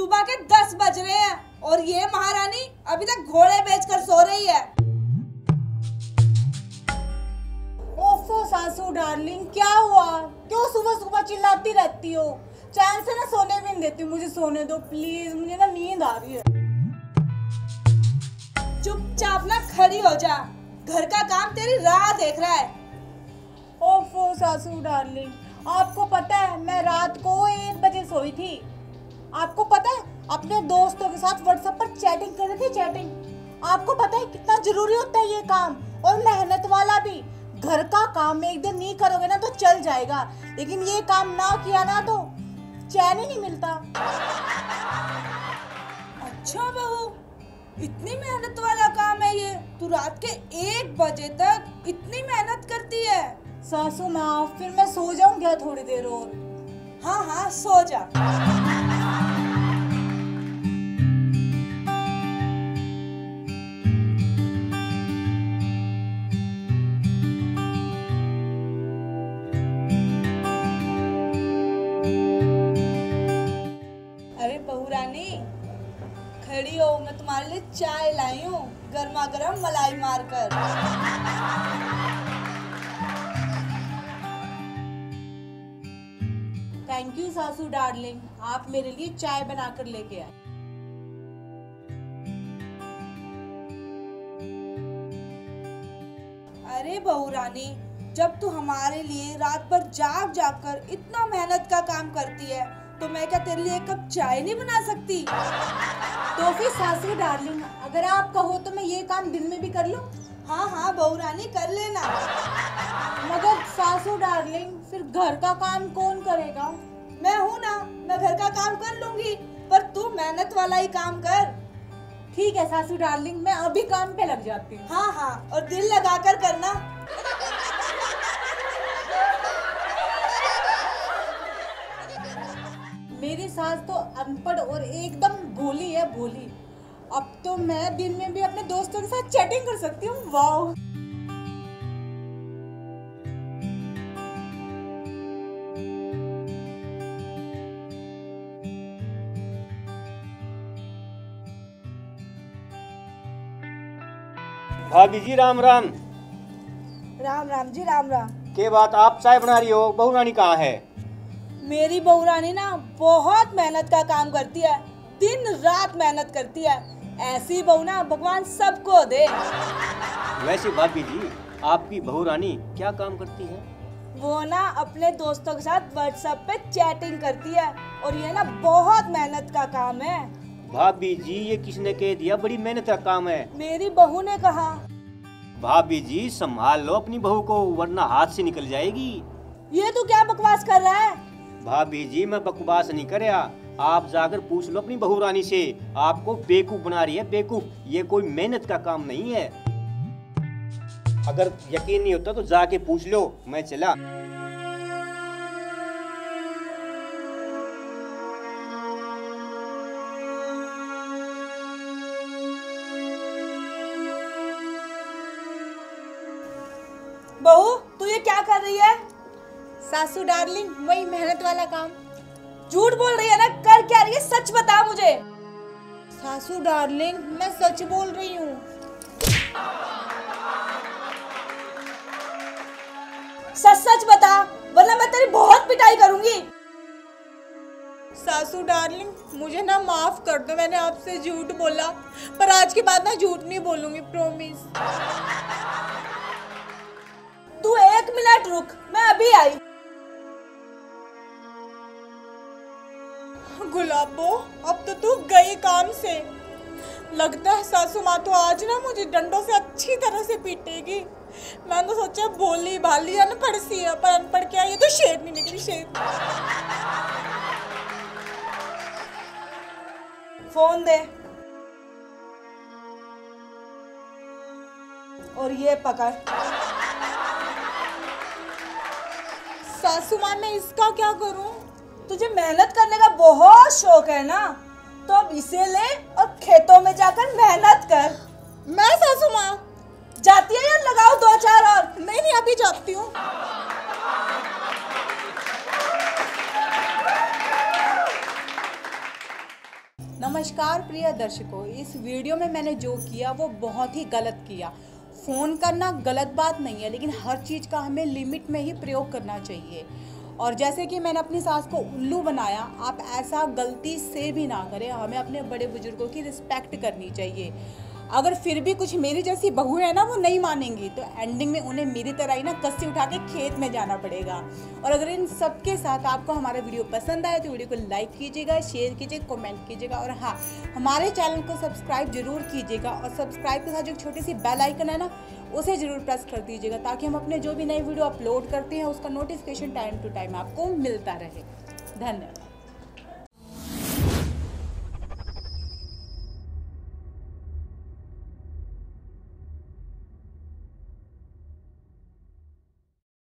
सुबह के दस बज रहे हैं और ये महारानी अभी तक घोड़े बेचकर सो रही है। ओफो सासू डार्लिंग क्या हुआ? क्यों सुबह सुबह चिल्लाती रहती हो? चैन से ना सोने भी नहीं देती मुझे सोने दो प्लीज़ मुझे ना नींद आ रही है। चुपचाप ना खड़ी हो जा। घर का काम तेरी राह देख रहा है। ओफो सासू डार्लिंग आपको पता है मैं रात को एक बजे सोई थी। आपको पता है अपने दोस्तों के साथ व्हाट्सएप पर चैटिंग कर रही थी चैटिंग आपको पता है कितना ज़रूरी होता है ये काम? और मेहनत वाला भी। घर का काम एक दिन नहीं करोगे ना तो चल जाएगा। लेकिन ये काम ना किया ना तो चैन ही नहीं मिलता। अच्छा बहू इतनी मेहनत वाला काम है ये। तू रात के एक बजे तक इतनी मेहनत करती है। सासू माँ फिर मैं सो जाऊँ क्या थोड़ी देर और। हाँ हाँ सो जा। खड़ी हो, मैं तुम्हारे लिए चाय लाई हूँ। गर्मा गर्म मलाई मारकर। थैंक यू सासू डार्लिंग आप मेरे लिए चाय बनाकर लेके आए। अरे बहू रानी, जब तू हमारे लिए रात भर जाग जाग कर इतना मेहनत का काम करती है तो मैं क्या तेरे लिए एक कप चाय नहीं बना सकती? तो फिर सासू डार्लिंग अगर आप कहो तो मैं ये काम दिन में भी कर लूँ। हाँ हाँ बहू रानी कर लेना। मगर सासू डार्लिंग फिर घर का काम कौन करेगा? मैं हूँ ना, मैं घर का काम कर लूँगी, पर तू मेहनत वाला ही काम कर। ठीक है, सासू डार्लिंग मैं अभी काम पे लग जाती हूँ। हाँ हाँ और दिल लगा कर करना। सास तो अनपढ़ और एकदम भोली है भोली। अब तो मैं दिन में भी अपने दोस्तों के साथ चैटिंग कर सकती हूँ। वाह भाभी जी राम राम। राम राम जी राम राम। के बात आप चाय बना रही हो? बहू रानी कहाँ है? मेरी बहू रानी ना बहुत मेहनत का काम करती है दिन रात मेहनत करती है। ऐसी बहू ना भगवान सबको दे। वैसे भाभी जी आपकी बहू रानी क्या काम करती है? वो ना अपने दोस्तों के साथ व्हाट्सएप पे चैटिंग करती है और ये ना बहुत मेहनत का काम है। भाभी जी ये किसने कह दिया? बड़ी मेहनत का काम है। मेरी बहू ने कहा। भाभी जी संभाल लो अपनी बहू को वरना हाथ से निकल जाएगी। ये तू क्या बकवास कर रहा है? भाभी जी, मैं बकवास नहीं कर आप जाकर पूछ लो अपनी बहू रानी से। आपको बेकूफ बना रही है बेकूफ ये कोई मेहनत का काम नहीं है। अगर यकीन नहीं होता तो जाके पूछ लो, मैं चला। बहू, तू ये क्या कर रही है? सासू डार्लिंग, वही मेहनत वाला काम। झूठ बोल रही है ना, कर क्या रही है, सच बता मुझे। सासू डार्लिंग, मैं सच बोल रही हूँ। सच सच बता, वरना मैं तेरी बहुत पिटाई करूँगी। सासू डार्लिंग, मुझे ना माफ़ कर दो, मैंने आपसे झूठ बोला, पर आज के बाद ना झूठ नहीं बोलूँगी प्रोमिस तू एक मिनट रुक, मैं अभी आई। गुलाबो, अब तो तू गई काम से। लगता है सासू माँ तो आज ना मुझे डंडों से अच्छी तरह से पीटेगी। मैंने तो सोचा भोली भाली अनपढ़ सी है, पर अनपढ़ क्या, ये तो शेर नहीं निकली, शेर। फ़ोन दे। और ये पकड़। सासू माँ, मैं इसका क्या करूँ? तुझे मेहनत करने का बहुत शौक है ना? तो अब इसे ले और खेतों में जाकर मेहनत कर। मैं सासू माँ। जाती है या लगाओ दो चार और? नहीं नहीं अभी जाती हूँ। नमस्कार प्रिय दर्शकों इस वीडियो में मैंने जो किया वो बहुत ही गलत किया। फ़ोन करना गलत बात नहीं है लेकिन हर चीज़ का हमें लिमिट में ही प्रयोग करना चाहिए। और जैसे कि मैंने अपनी सास को उल्लू बनाया, आप ऐसा गलती से भी ना करें। हमें अपने बड़े बुज़ुर्गों की रिस्पेक्ट करनी चाहिए। अगर फिर भी कुछ मेरी जैसी बहू है ना, वो नहीं मानेंगी। तो एंडिंग में उन्हें मेरी तरह ही ना कस्सी उठा के खेत में जाना पड़ेगा। और अगर इन सब के साथ आपको हमारा वीडियो पसंद आए तो वीडियो को लाइक कीजिएगा शेयर कीजिएगा कमेंट कीजिएगा। और हाँ हमारे चैनल को सब्सक्राइब ज़रूर कीजिएगा। और सब्सक्राइब के साथ जो छोटी सी बेल आइकन है ना, उसे ज़रूर प्रेस कर दीजिएगा, ताकि हम अपने जो भी नई वीडियो अपलोड करते हैं, उसका नोटिफिकेशन टाइम टू टाइम आपको मिलता रहे। धन्यवाद।